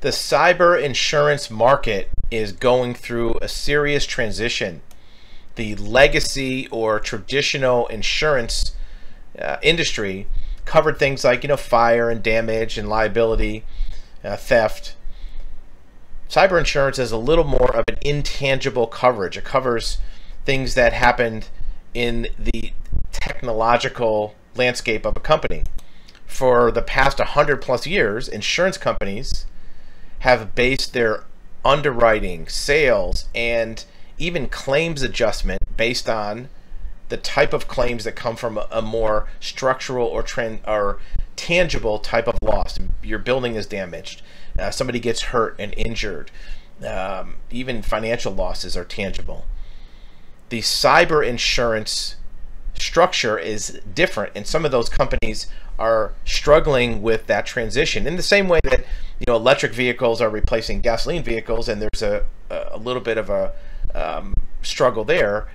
The cyber insurance market is going through a serious transition. The legacy or traditional insurance uh, industry covered things like you know fire and damage and liability, uh, theft. Cyber insurance is a little more of an intangible coverage. It covers things that happened in the technological landscape of a company. For the past 100 plus years, insurance companies have based their underwriting, sales, and even claims adjustment based on the type of claims that come from a, more structural or trend or tangible type of loss. Your building is damaged, uh, somebody gets hurt and injured. Um, even financial losses are tangible. The cyber insurance structure is different, and some of those companies are struggling with that transition. In the same way that you know electric vehicles are replacing gasoline vehicles, and there's a a little bit of a um, struggle there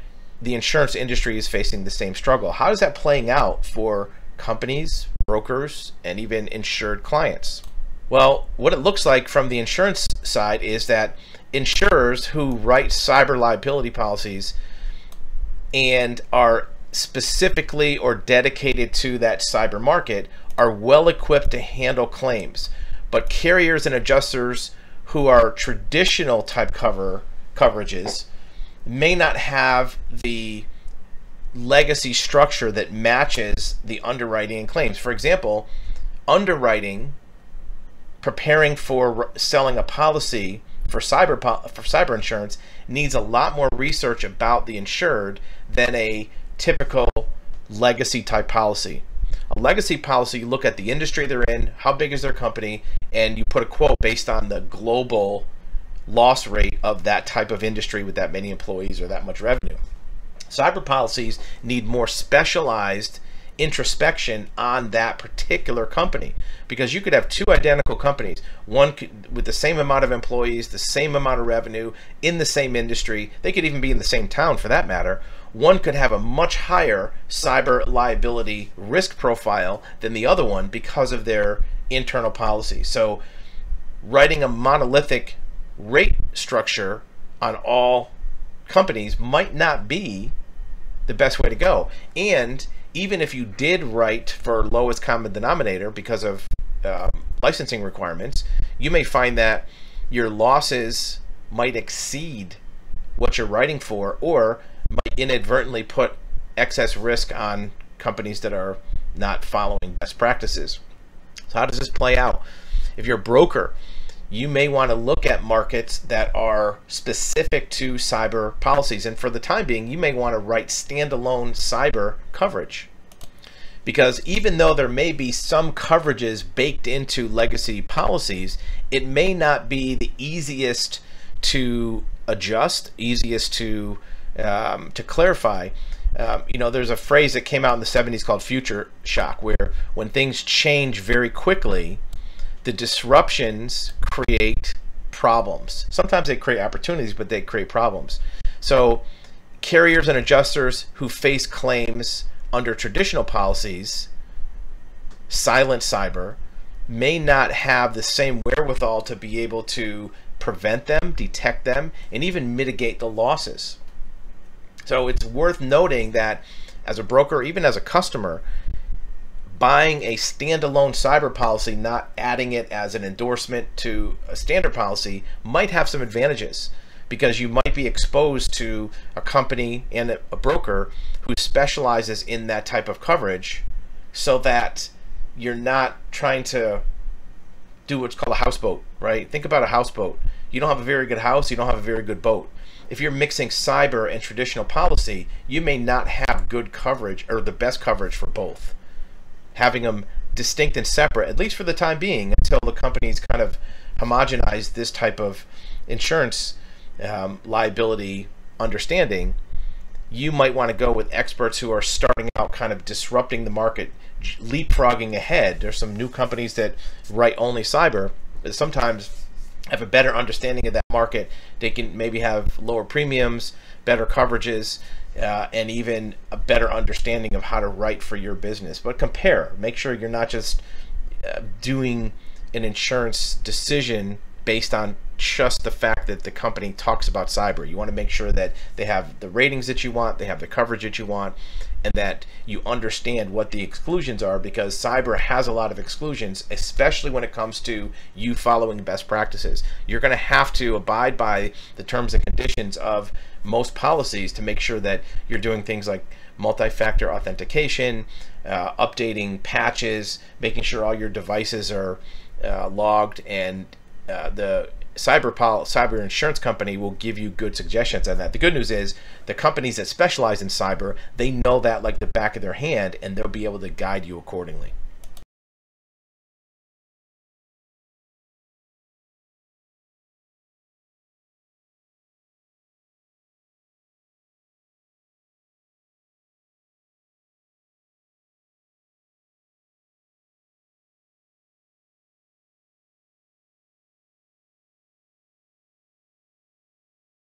the insurance industry is facing the same struggle. How is that playing out for companies, brokers, and even insured clients? Well, what it looks like from the insurance side is that insurers who write cyber liability policies and are specifically or dedicated to that cyber market are well equipped to handle claims. But carriers and adjusters who are traditional type cover coverages may not have the legacy structure that matches the underwriting and claims. For example, underwriting, preparing for selling a policy for cyber for cyber insurance needs a lot more research about the insured than a typical legacy type policy. A legacy policy, you look at the industry they're in, how big is their company, and you put a quote based on the global loss rate of that type of industry with that many employees or that much revenue. Cyber policies need more specialized introspection on that particular company because you could have two identical companies. One with the same amount of employees the same amount of revenue in the same industry. They could even be in the same town for that matter. One could have a much higher cyber liability risk profile than the other one because of their internal policy so writing a monolithic rate structure on all companies might not be the best way to go. And even if you did write for lowest common denominator because of um, licensing requirements, you may find that your losses might exceed what you're writing for or might inadvertently put excess risk on companies that are not following best practices. So how does this play out? If you're a broker you may want to look at markets that are specific to cyber policies. And for the time being, you may want to write standalone cyber coverage. Because even though there may be some coverages baked into legacy policies, it may not be the easiest to adjust, easiest to um, to clarify. Um, you know, there's a phrase that came out in the 70s called future shock, where when things change very quickly, the disruptions create problems. Sometimes they create opportunities, but they create problems. So carriers and adjusters who face claims under traditional policies, silent cyber, may not have the same wherewithal to be able to prevent them, detect them, and even mitigate the losses. So it's worth noting that as a broker, even as a customer, buying a standalone cyber policy, not adding it as an endorsement to a standard policy, might have some advantages because you might be exposed to a company and a broker who specializes in that type of coverage so that you're not trying to do what's called a houseboat, right? Think about a houseboat. You don't have a very good house, you don't have a very good boat. If you're mixing cyber and traditional policy, you may not have good coverage or the best coverage for both having them distinct and separate, at least for the time being, until the companies kind of homogenize this type of insurance um, liability understanding, you might want to go with experts who are starting out kind of disrupting the market, leapfrogging ahead. There's some new companies that write only cyber, but sometimes have a better understanding of that market. They can maybe have lower premiums, better coverages, uh, and even a better understanding of how to write for your business. But compare, make sure you're not just uh, doing an insurance decision based on just the fact that the company talks about cyber. You want to make sure that they have the ratings that you want, they have the coverage that you want, and that you understand what the exclusions are because cyber has a lot of exclusions, especially when it comes to you following best practices. You're going to have to abide by the terms and conditions of most policies to make sure that you're doing things like multi-factor authentication, uh, updating patches, making sure all your devices are uh, logged and uh, the cyber pol- cyber insurance company will give you good suggestions on that. The good news is the companies that specialize in cyber, they know that like the back of their hand and they'll be able to guide you accordingly.